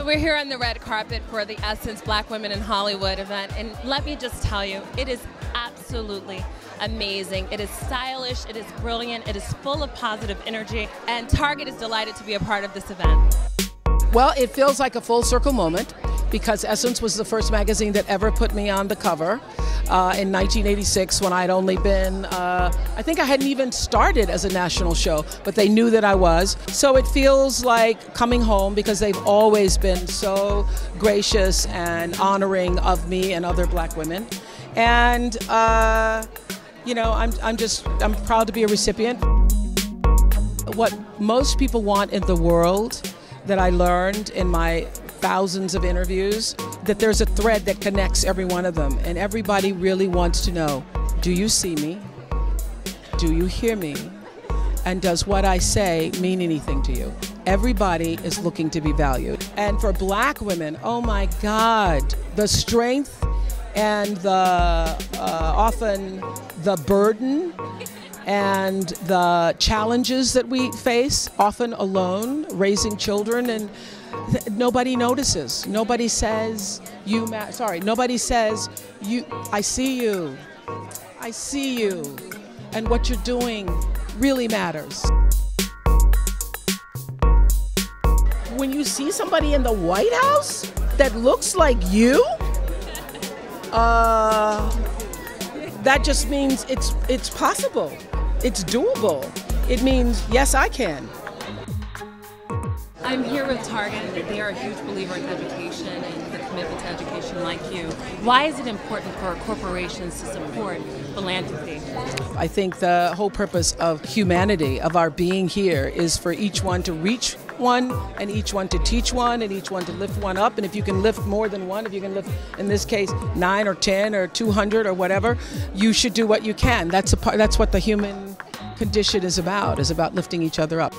So we're here on the red carpet for the Essence Black Women in Hollywood event, and let me just tell you, it is absolutely amazing. It is stylish, it is brilliant, it is full of positive energy, and Target is delighted to be a part of this event. Well, it feels like a full circle moment because Essence was the first magazine that ever put me on the cover. Uh, in 1986, when I'd only been, uh, I think I hadn't even started as a national show, but they knew that I was. So it feels like coming home because they've always been so gracious and honoring of me and other black women. And, uh, you know, I'm, I'm just, I'm proud to be a recipient. What most people want in the world that I learned in my thousands of interviews that there's a thread that connects every one of them. And everybody really wants to know do you see me? Do you hear me? And does what I say mean anything to you? Everybody is looking to be valued. And for black women, oh my God, the strength and the uh, often the burden and the challenges that we face, often alone, raising children, and nobody notices. Nobody says you. Ma- sorry, nobody says you. I see you. I see you, and what you're doing really matters. When you see somebody in the White House that looks like you, uh, that just means it's it's possible. It's doable. It means yes, I can. I'm here with Target, they are a huge believer in education and the commitment to education like you. Why is it important for corporations to support philanthropy? I think the whole purpose of humanity, of our being here, is for each one to reach one and each one to teach one and each one to lift one up. And if you can lift more than one, if you can lift, in this case, nine or 10 or 200 or whatever, you should do what you can. That's, a part, that's what the human condition is about, is about lifting each other up.